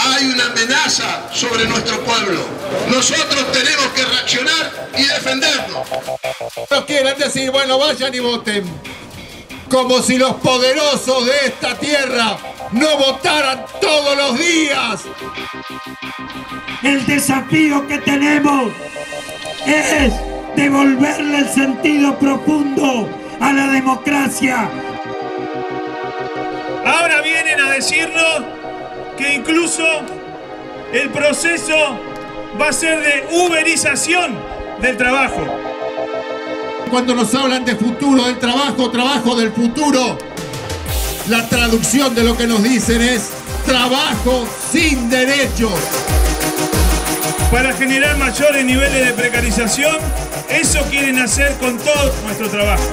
Hay una amenaza sobre nuestro pueblo. Nosotros tenemos que reaccionar y defendernos. No quieren decir, bueno, vayan y voten. Como si los poderosos de esta tierra no votaran todos los días. El desafío que tenemos es devolverle el sentido profundo a la democracia. Ahora vienen a decirnos que incluso el proceso va a ser de uberización del trabajo. Cuando nos hablan de futuro del trabajo, trabajo del futuro, la traducción de lo que nos dicen es trabajo sin derechos. Para generar mayores niveles de precarización, eso quieren hacer con todo nuestro trabajo.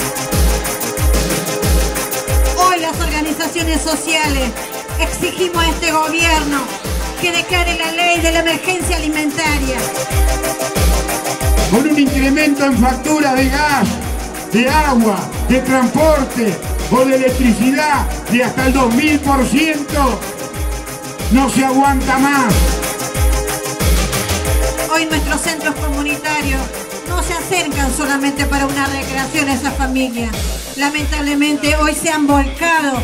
Hoy las organizaciones sociales exigimos a este gobierno que declare la ley de la emergencia alimentaria. Con un incremento en factura de gas, de agua, de transporte o de electricidad de hasta el 2000%, no se aguanta más. Hoy nuestros centros comunitarios no se acercan solamente para una recreación a esa familia. Lamentablemente hoy se han volcado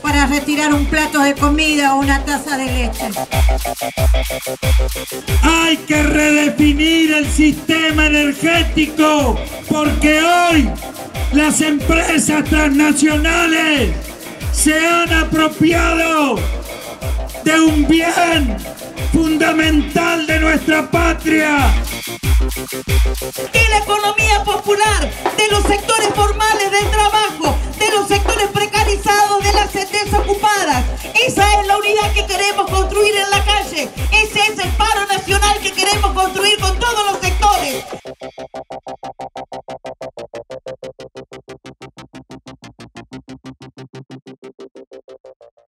para retirar un plato de comida o una taza de leche. Hay que redefinir el sistema energético porque hoy las empresas transnacionales se han apropiado de un bien fundamental de nuestra patria. Que la economía construir